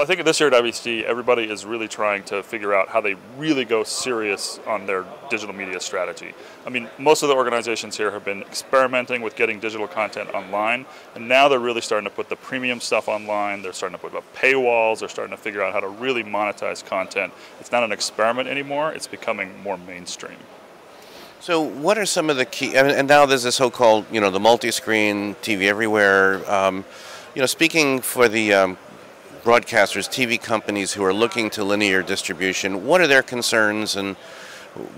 Well, I think this year at IBC, everybody is really trying to figure out how they really go serious on their digital media strategy. I mean, most of the organizations here have been experimenting with getting digital content online, and now they're really starting to put the premium stuff online. They're starting to put up paywalls. They're starting to figure out how to really monetize content. It's not an experiment anymore. It's becoming more mainstream. So, what are some of the key? And now there's this so-called, you know, the multi-screen TV everywhere. Um, you know, speaking for the um, broadcasters, TV companies who are looking to linear distribution, what are their concerns and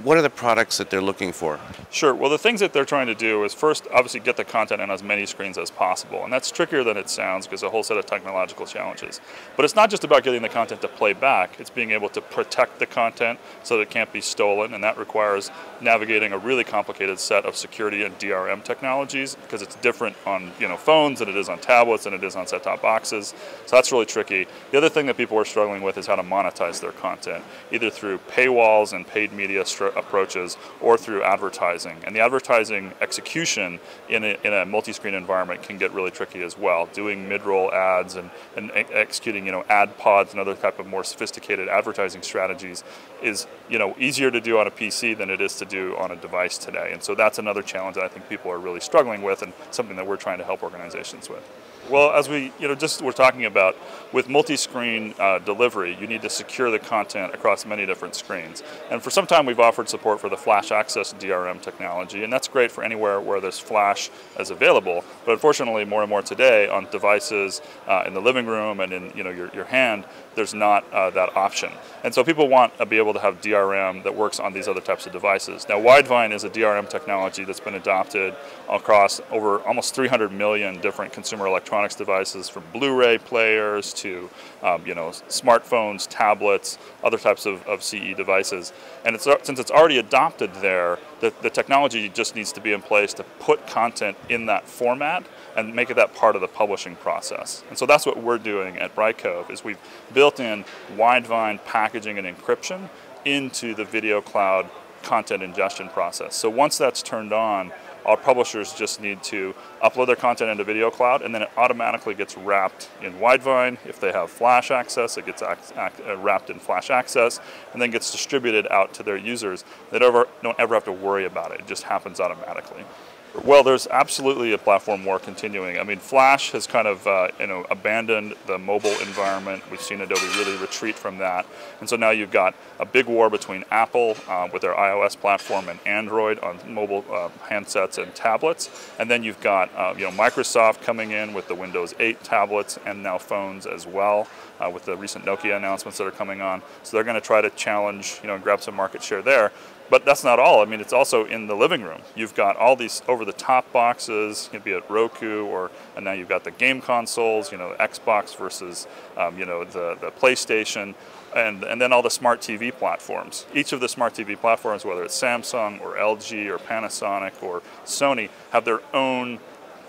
what are the products that they're looking for? Sure. Well, the things that they're trying to do is first, obviously, get the content on as many screens as possible. And that's trickier than it sounds because a whole set of technological challenges. But it's not just about getting the content to play back, it's being able to protect the content so that it can't be stolen. And that requires navigating a really complicated set of security and DRM technologies because it's different on you know, phones than it is on tablets than it is on set top boxes. So that's really tricky. The other thing that people are struggling with is how to monetize their content, either through paywalls and paid media approaches or through advertising. And the advertising execution in a, in a multi-screen environment can get really tricky as well. Doing mid-roll ads and, and executing you know ad pods and other type of more sophisticated advertising strategies is you know easier to do on a PC than it is to do on a device today. And so that's another challenge that I think people are really struggling with and something that we're trying to help organizations with. Well, as we, you know, just we're talking about with multi-screen uh, delivery, you need to secure the content across many different screens. And for some time, we've offered support for the flash access DRM technology, and that's great for anywhere where there's flash as available. But unfortunately, more and more today on devices uh, in the living room and in, you know, your, your hand, there's not uh, that option. And so people want to be able to have DRM that works on these other types of devices. Now, Widevine is a DRM technology that's been adopted across over almost 300 million different consumer electronics devices, from Blu-ray players to um, you know smartphones, tablets, other types of, of CE devices. And it's, since it's already adopted there, the, the technology just needs to be in place to put content in that format and make it that part of the publishing process. And so that's what we're doing at Brightcove is we've built in Widevine packaging and encryption into the video cloud content ingestion process. So once that's turned on, our publishers just need to upload their content into Video Cloud, and then it automatically gets wrapped in Widevine. If they have Flash access, it gets uh, wrapped in Flash access, and then gets distributed out to their users. They don't ever have to worry about it. It just happens automatically. Well, there's absolutely a platform war continuing. I mean, Flash has kind of uh, you know abandoned the mobile environment. We've seen Adobe really retreat from that, and so now you've got a big war between Apple uh, with their iOS platform and Android on mobile uh, handsets and tablets, and then you've got uh, you know Microsoft coming in with the Windows 8 tablets and now phones as well, uh, with the recent Nokia announcements that are coming on. So they're going to try to challenge you know and grab some market share there. But that's not all. I mean, it's also in the living room. You've got all these over-the-top boxes, know, be it Roku or, and now you've got the game consoles, you know, Xbox versus, um, you know, the, the PlayStation, and, and then all the smart TV platforms. Each of the smart TV platforms, whether it's Samsung or LG or Panasonic or Sony, have their own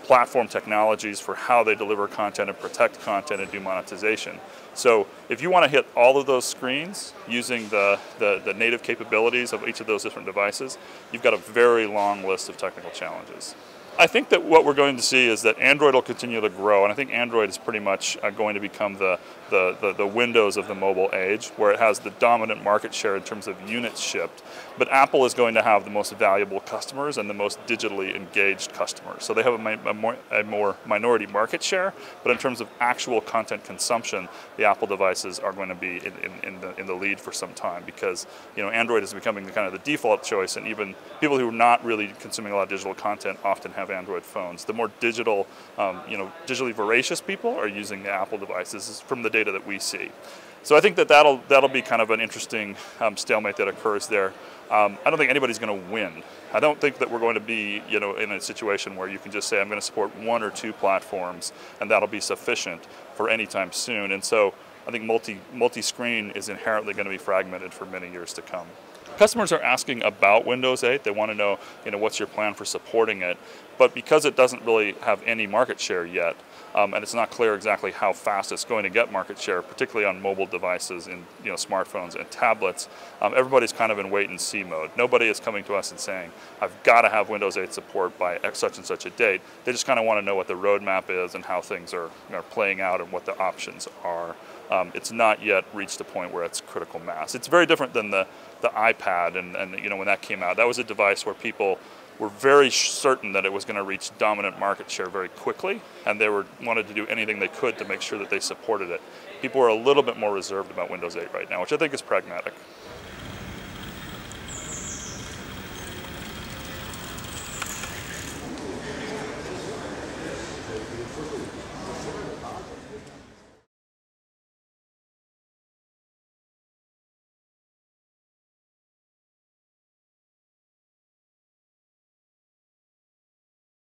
platform technologies for how they deliver content and protect content and do monetization. So if you want to hit all of those screens using the, the, the, native capabilities of each of those different devices, you've got a very long list of technical challenges. I think that what we're going to see is that Android will continue to grow, and I think Android is pretty much uh, going to become the, the, the, the, Windows of the mobile age, where it has the dominant market share in terms of units shipped. But Apple is going to have the most valuable customers and the most digitally engaged customers. So they have a, a, more, a more minority market share, but in terms of actual content consumption, the Apple devices are going to be in, in, in, the, in the lead for some time because you know Android is becoming the kind of the default choice, and even people who are not really consuming a lot of digital content often have have Android phones. The more digital, um, you know, digitally voracious people are using the Apple devices from the data that we see. So I think that that'll that'll be kind of an interesting um, stalemate that occurs there. Um, I don't think anybody's going to win. I don't think that we're going to be, you know, in a situation where you can just say I'm going to support one or two platforms and that'll be sufficient for any time soon. And so I think multi multi-screen is inherently going to be fragmented for many years to come. Customers are asking about Windows 8. They want to know, you know, what's your plan for supporting it. But because it doesn't really have any market share yet, um, and it's not clear exactly how fast it's going to get market share, particularly on mobile devices and you know smartphones and tablets. Um, everybody's kind of in wait and see mode. Nobody is coming to us and saying, "I've got to have Windows 8 support by such and such a date." They just kind of want to know what the roadmap is and how things are, are playing out and what the options are um, it's not yet reached a point where it's critical mass. It's very different than the, the iPad, and, and you know when that came out, that was a device where people were very certain that it was going to reach dominant market share very quickly, and they were wanted to do anything they could to make sure that they supported it. People are a little bit more reserved about Windows 8 right now, which I think is pragmatic.